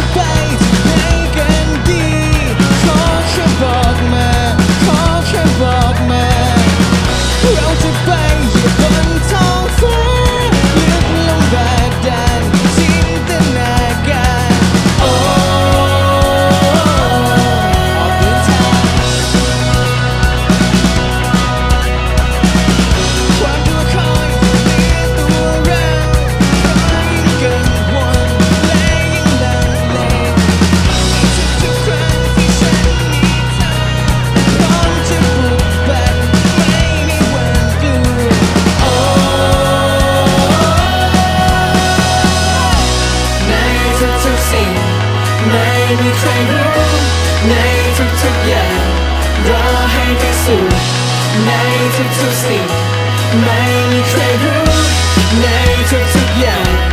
debate Made me crave you, made me crave you, made me crave you, made me crave you, made me crave you,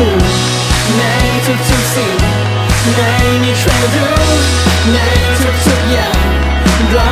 สู่ในทุกๆสิ่งในนี้ใครรู้ในทุกๆอย่าง